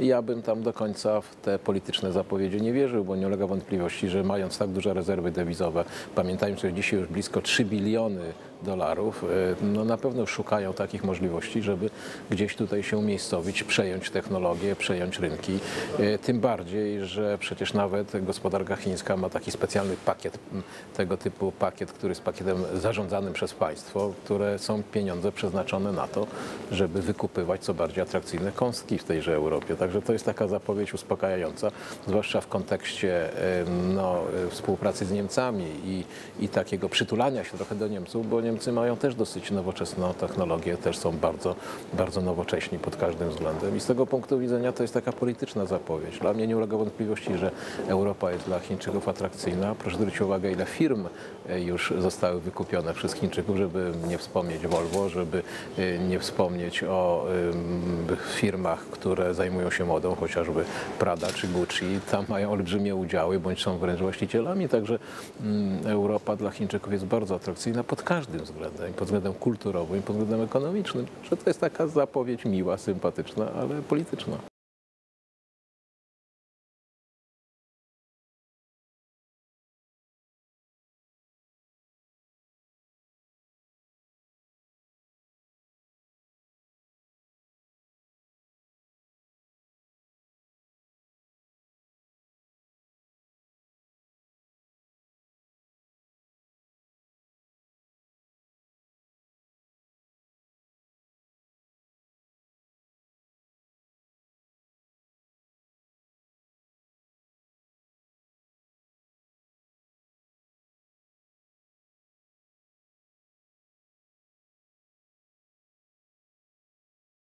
Ja bym tam do końca w te polityczne zapowiedzi nie wierzył, bo nie ulega wątpliwości, że mając tak duże rezerwy dewizowe, pamiętajmy, że dzisiaj już blisko 3 biliony dolarów, e, no na pewno szukają takich możliwości, żeby gdzieś tutaj się umiejscowić, przejąć technologię, przejąć rynki. E, Tym bardziej, że przecież nawet gospodarka chińska ma taki specjalny pakiet, tego typu pakiet, który jest pakietem zarządzanym przez państwo, które są pieniądze przeznaczone na to, żeby wykupywać co bardziej atrakcyjne kąski w tejże Europie. Także to jest taka zapowiedź uspokajająca, zwłaszcza w kontekście no, e, współpracy z Niemcami i, i takiego przytulania się trochę do Niemców, bo Niemcy mają też dosyć nowoczesną technologię, też są bardzo, bardzo nowocześni pod każdym względem. I z tego punktu widzenia to jest taka polityczna zapowiedź. Dla mnie nie ulega wątpliwości, że Europa jest dla Chińczyków atrakcyjna. Proszę zwrócić uwagę, ile firm e, już zostały wykupione przez Chińczyków, żeby nie wspomnieć Volvo, żeby e, nie wspomnieć o firmach, które zajmują się modą, chociażby Prada czy Gucci. Tam mają olbrzymie udziały, bądź są wręcz właścicielami. Także mm, Europa dla Chińczyków jest bardzo atrakcyjna pod każdym względem, pod względem kulturowym, pod względem ekonomicznym. Że to jest taka zapowiedź miła, sympatyczna, ale polityczna.